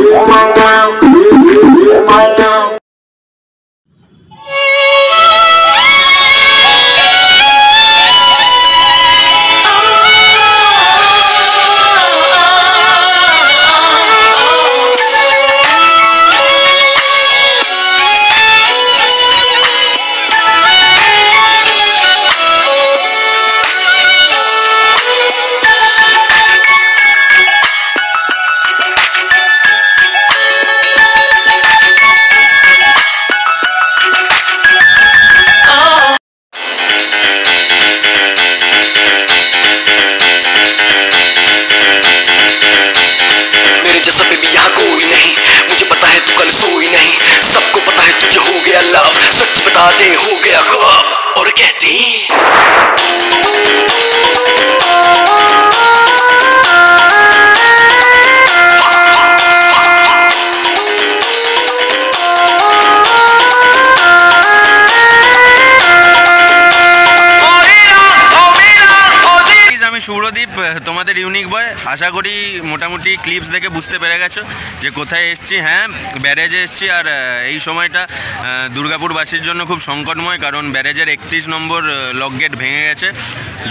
Yeah. हो गया कब और कहती সুব্রদীপ তোমাদের ইউনিক বয় আশা করি মোটামুটি ক্লিপস দেখে বুঝতে পেরে গেছো যে কোথায় এসছি। হ্যাঁ ব্যারেজে এসছি আর এই সময়টা দুর্গাপুরবাসীর জন্য খুব সংকটময় কারণ ব্যারেজের একত্রিশ নম্বর লক গেট ভেঙে গেছে।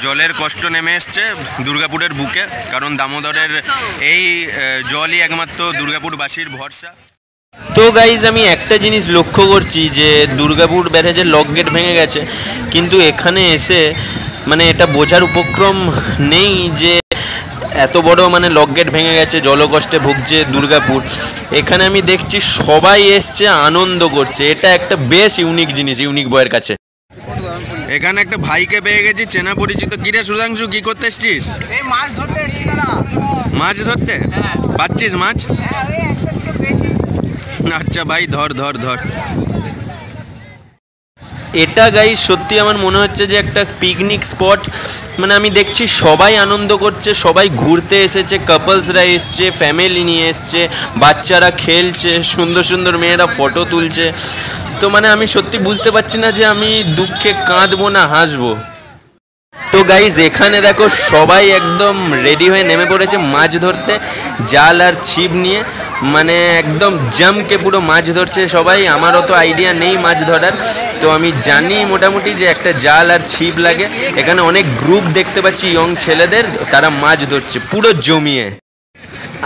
জলের কষ্ট নেমে এসছে দুর্গাপুরের বুকে, কারণ দামোদরের এই জলই একমাত্র দুর্গাপুরবাসীর ভরসা। তো গাইজ আমি একটা জিনিস লক্ষ্য করছি যে দুর্গাপুর ব্যারেজের লক গেট ভেঙে গেছে। কিন্তু এখানে এসে মানে এটা বোঝার উপক্রম নেই যে এত বড় মানে লক গেট ভেঙে গেছে জলকষ্টে ভুগছে দুর্গাপুর। এখানে আমি দেখছি সবাই এসছে আনন্দ করছে। এটা একটা বেশ ইউনিক জিনিস ইউনিক বয়ের কাছে। এখানে একটা ভাইকে পেয়ে গেছি চেনা পরিচিত। কিরে সুধাংশু কি করতে এসছিস? মাছ ধরতে মাছ ধরতে? পাচ্ছিস মাছ হ্যাঁ ওই একটা দুটো পেয়েছি আচ্ছা ভাই, ধর ধর ধর। এটা গাই, সত্যি আমার মনে হচ্ছে যে একটা পিকনিক স্পট মানে আমি দেখছি সবাই আনন্দ করছে, সবাই ঘুরতে এসেছে কাপলসরা এসছে ফ্যামিলি নিয়ে এসছে, বাচ্চারা খেলছে, সুন্দর সুন্দর মেয়েরা ফটো তুলছে। তো মানে আমি সত্যি বুঝতে পারছি না যে আমি দুঃখে কাঁদবো না হাসবো। তো গাইজ এখানে দেখো সবাই একদম রেডি হয়ে নেমে পড়েছে মাছ ধরতে, জাল আর ছিপ নিয়ে। মানে একদম জামকে পুরো মাছ ধরছে সবাই, আমারও তো আইডিয়া নেই মাছ ধরার। তো আমি জানি মোটামুটি যে একটা জাল আর ছিপ লাগে। এখানে অনেক গ্রুপ দেখতে পাচ্ছি ইয়ং ছেলেদের, তারা মাছ ধরছে, পুরো জমিয়ে।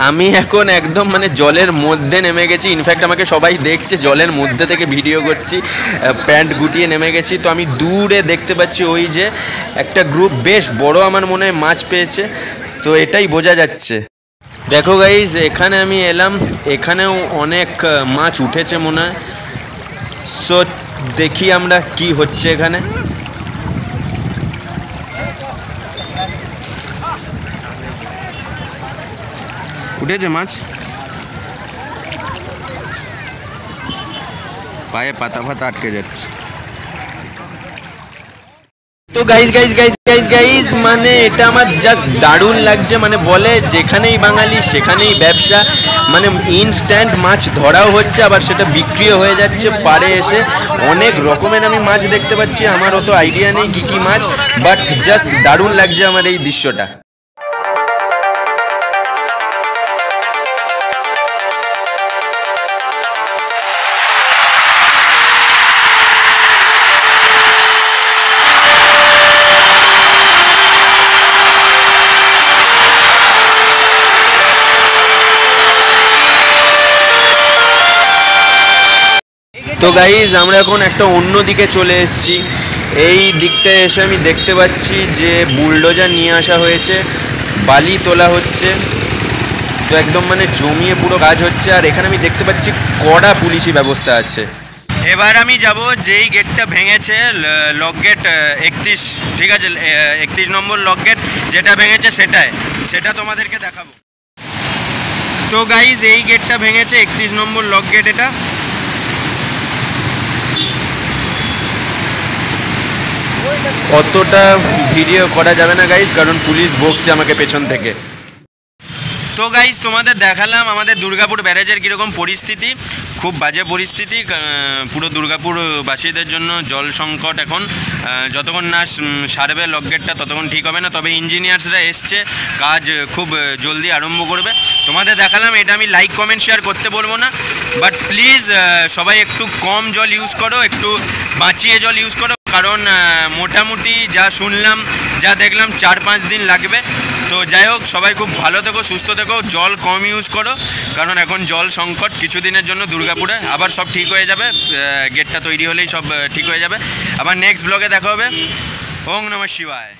আমি এখন একদম মানে জলের মধ্যে নেমে গেছি। ইনফ্যাক্ট আমাকে সবাই দেখছে, জলের মধ্যে থেকে ভিডিও করছি প্যান্ট গুটিয়ে নেমে গেছি। তো আমি দূরে দেখতে পাচ্ছি ওই যে একটা গ্রুপ বেশ বড় আমার মনে হয় মাছ পেয়েছে। তো এটাই বোঝা যাচ্ছে। দেখো গাইজ এখানে আমি এলাম। এখানেও অনেক মাছ উঠেছে মনে হয়। সো দেখি আমরা কি হচ্ছে এখানে। উঠেছে মাছ? পায়ে পাতা ফাতা আটকে যাচ্ছে। তো guys guys guys guys guys মানে এটা আমার জাস্ট দারুণ লাগছে মানে বলে যেখানেই বাঙালি, সেখানেই ব্যবসা মানে ইনস্ট্যান্ট মাছ ধরাও হচ্ছে, আবার সেটা বিক্রিও হয়ে যাচ্ছে পারে এসে অনেক রকমের আমি মাছ দেখতে পাচ্ছি আমার অত আইডিয়া নেই কী কী মাছ বাট জাস্ট দারুণ লাগছে আমার এই দৃশ্যটা। তো গাইজ আমরা এখন একটা অন্য দিকে চলে এসেছি। এই দিকটায় এসে আমি দেখতে পাচ্ছি যে বুলডোজার নিয়ে আসা হয়েছে, বালি তোলা হচ্ছে। তো একদম মানে জমিয়ে পুরো কাজ হচ্ছে, আর এখানে আমি দেখতে পাচ্ছি কড়া পুলিশি ব্যবস্থা আছে। এবার আমি যাব যেই গেটটা ভেঙেছে লক গেট একত্রিশ, ঠিক আছে একত্রিশ নম্বর লক গেট যেটা ভেঙেছে সেটাই। সেটা তোমাদেরকে দেখাবো। তো গাইজ এই গেটটা ভেঙেছে, একত্রিশ নম্বর লক গেট এটা। অতটা ভিডিও করা যাবে না গাইজ কারণ পুলিশ বকছে আমাকে পেছন থেকে। তো গাইজ তোমাদের দেখালাম আমাদের দুর্গাপুর ব্যারেজের কীরকম পরিস্থিতি। খুব বাজে পরিস্থিতি পুরো দুর্গাপুরবাসীদের জন্য জল সংকট এখন। যতক্ষণ না সারবে লকগেটটা ততক্ষণ ঠিক হবে না। তবে ইঞ্জিনিয়ার্সরা এসছে, কাজ খুব জলদি আরম্ভ করবে। তোমাদের দেখালাম, এটা আমি লাইক কমেন্ট শেয়ার করতে বলব না। বাট প্লিজ সবাই একটু কম জল ইউজ করো, একটু বাঁচিয়ে জল ইউজ করো। কারণ মোটামুটি যা শুনলাম, যা দেখলাম, চার পাঁচ দিন লাগবে। তো যাই হোক, সবাই খুব ভালো থেকো, সুস্থ থেকো, জল কম ইউজ করো, কারণ এখন জল সংকট কিছুদিনের জন্য দুর্গাপুরে। আবার সব ঠিক হয়ে যাবে গেটটা তৈরি হলেই সব ঠিক হয়ে যাবে। আবার নেক্সট ব্লগে দেখা হবে। ওং নমঃ শিবায়।